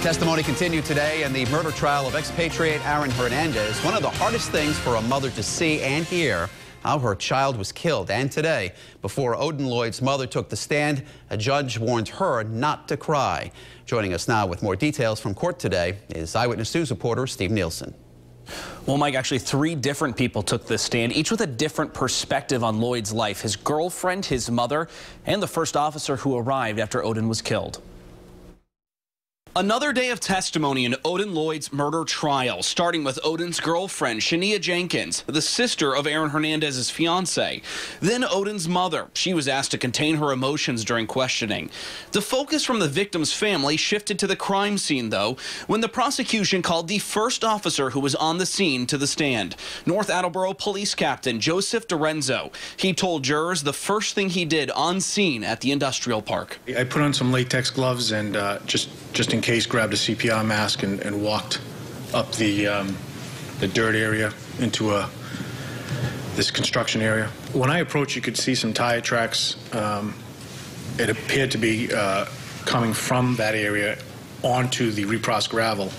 Testimony continued today in the murder trial of ex-Patriot Aaron Hernandez. One of the hardest things for a mother to see and hear how her child was killed. And today, before Odin Lloyd's mother took the stand, a judge warned her not to cry. Joining us now with more details from court today is Eyewitness News reporter Steve Nielsen. Well, Mike, actually three different people took the stand, each with a different perspective on Lloyd's life. His girlfriend, his mother, and the first officer who arrived after Odin was killed. Another day of testimony in Odin Lloyd's murder trial, starting with Odin's girlfriend, Shaneah Jenkins, the sister of Aaron Hernandez's fiance. Then Odin's mother. She was asked to contain her emotions during questioning. The focus from the victim's family shifted to the crime scene, though, when the prosecution called the first officer who was on the scene to the stand, North Attleboro Police Captain Joseph Dorenzo. He told jurors the first thing he did on scene at the industrial park. I put on some latex gloves and uh, just just in in case, grabbed a CPR mask and, and walked up the, um, the dirt area into a, this construction area. When I approached, you could see some tire tracks. Um, it appeared to be uh, coming from that area onto the repros gravel.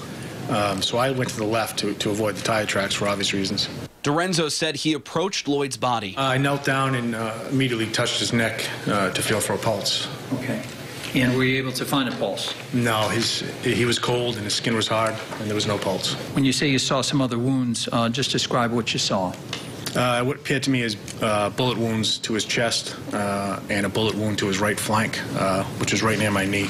Um, so I went to the left to, to avoid the tire tracks for obvious reasons. Dorenzo said he approached Lloyd's body. Uh, I knelt down and uh, immediately touched his neck uh, to feel for a pulse. Okay. And were you able to find a pulse? No, his, he was cold and his skin was hard, and there was no pulse. When you say you saw some other wounds, uh, just describe what you saw. Uh, what appeared to me as uh, bullet wounds to his chest uh, and a bullet wound to his right flank, uh, which was right near my knee.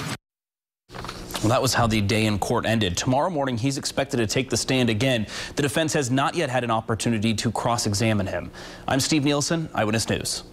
Well, that was how the day in court ended. Tomorrow morning, he's expected to take the stand again. The defense has not yet had an opportunity to cross-examine him. I'm Steve Nielsen, Eyewitness News.